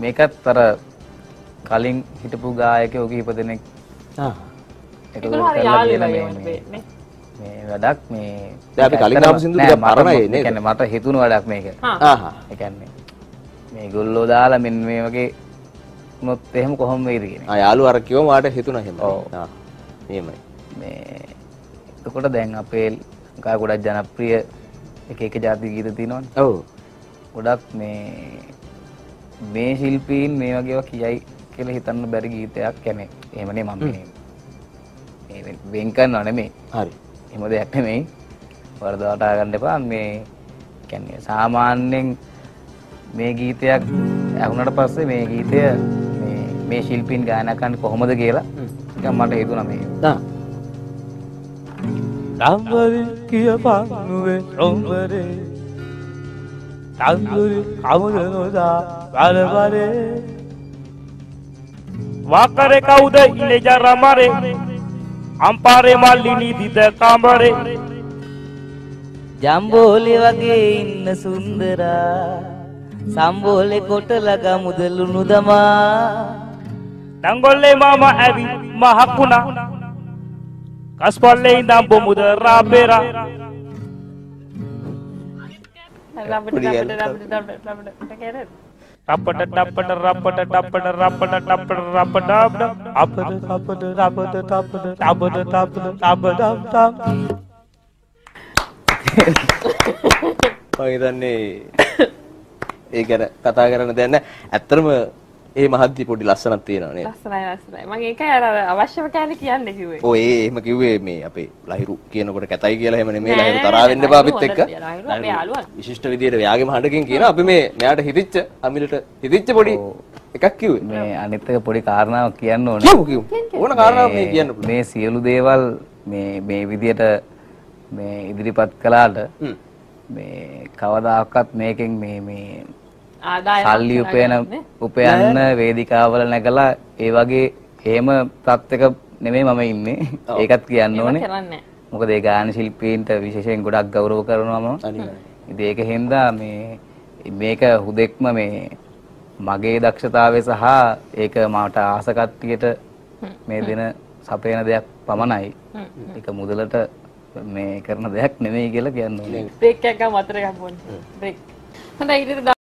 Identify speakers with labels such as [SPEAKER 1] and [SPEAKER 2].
[SPEAKER 1] මේකත් අර කලින් හිටපු ගායකයෝ කිහිප දෙනෙක්
[SPEAKER 2] ආ.
[SPEAKER 1] එකතු කරලා මේ- වැඩක් මේ
[SPEAKER 2] අපි කලින් ආපු සින්දු
[SPEAKER 1] නෑ, මට-
[SPEAKER 2] පරණයි
[SPEAKER 1] ඒ
[SPEAKER 2] නේද?
[SPEAKER 1] කියන්නේ මට හිතුණු වැඩක් මේක.
[SPEAKER 2] ආහා.
[SPEAKER 1] ඒ කියන්නේ මේ ගොල්ලෝ දාලා මෙන්න මේ වගේ වුණොත් එහෙම කොහොම වෙයිද කියන එක.
[SPEAKER 2] ආ යාළුවා අර කිව්වම වාට හිතුණා එහෙම.
[SPEAKER 1] ඔව්.
[SPEAKER 2] ආ. එහෙමයි.
[SPEAKER 1] මේ එතකොට දැන් අපේ ගා ගොඩක් ජනප්‍රිය එක එක ජාති ගීත තියෙනවනේ.
[SPEAKER 2] ඔව්.
[SPEAKER 1] ගොඩක් මේ මේ ශිල්පීන් මේ වගේවා කියයි කියලා හිතන්න බැරි ගීතයක් කියන්නේ එහෙමනේ මම මේ මේ වෙන් කරනව නෙමෙයි.
[SPEAKER 2] හරි.
[SPEAKER 1] එහෙම දෙයක් නෙමෙයි. වරදවට ගන්න එපා මේ කියන්නේ සාමාන්‍යයෙන් මේ ගීතයක් ඇහුනට පස්සේ මේ ගීතය මේ මේ ශිල්පීන් ගායනා කරන්නේ කොහොමද කියලා නිකන් මට හිතුණා මේ.
[SPEAKER 3] Tambari කියපන් නුවේ සොම්බරේ තන්දුරි කවුද නොදා ගල්වරේ වකර කවුද ඉලෙජරමරේ අම්පාරේ මල්ලිනි දිද කාඹරේ
[SPEAKER 4] ජම්බෝලි වගේ ඉන්න සුන්දරා සම්බෝලේ කොටලග මුදලුණු දමා
[SPEAKER 3] දංගොල්ලේ මාම ඇවි මහකුණා කස්පල්ලේ ඉඳම් බොමුද රාබෙරා
[SPEAKER 5] ලබට ලබට ලබට ලබට ලබට රපට
[SPEAKER 3] ටපට රපට ටපට රපට ටපට රපට අපට අපට අපට රපට තපට තබද තපට තබද තම්
[SPEAKER 2] මම හිතන්නේ ඒ ගැන කතා කරන්න දෙන්න ඇත්තරම ඒ මහද්දි පොඩි ලස්සනක් තියෙනවා නේද?
[SPEAKER 5] ලස්සනයි ලස්සනයි මම ඒකයි අර අවශ්‍යම කෑලි කියන්න කිව්වේ
[SPEAKER 2] ඔය ඒ එහෙම කිව්වේ මේ අපේ ලහිරු කියනකොට කැතයි කියලා එහෙම නෙමෙයි ලහිරු තරහා වෙන්න එපා අපිත් එක්ක. විශිෂ්ට විදියට ව්‍යාගේම හඬකින් කියන අපි මේ මෙයාට හිතිච්ච අමිලට හිතිච්ච පොඩි එකක් කිව්වේ.
[SPEAKER 1] මේ අනිත් එක පොඩි කාරණාවක් කියන්න ඕනේ.
[SPEAKER 2] කියමු කියමු. ඕන කාරණාවක් මේ කියන්න පුළුවන්.
[SPEAKER 1] මේ සියලු දේවල් මේ මේ විදියට මේ ඉදිරිපත් කළාට. මේ කවදාකවත් මේකෙන් මේ මේ සල්ලි උපයන. උපයන්න වේදිකාවල නැගලා ඒ වගේ හේම තත්ත්වක නෙමෙයි මම ඉන්නේ. ඒකත් කියන්න ඕනේ. මොකද ඒ ගායන ශිල්පීන්ට විශේෂයෙන් ගොඩක් ගෞරව කරනවා මම. ඉතින් ඒක හින්දා මේ මේක හුදෙක්ම මේ මගේ දක්ෂතාවය සහ ඒක මට ආස කට්ටියට මේ දෙන සපයන දෙයක් පමණයි. ඒක මුදලට මේ කරන දෙයක් නෙමෙයි කියලා කියන්න ඕනේ.
[SPEAKER 5] බ්‍රේක් එකක් ගමු අතර ගමු බ්‍රේක් හොඳයි ඊට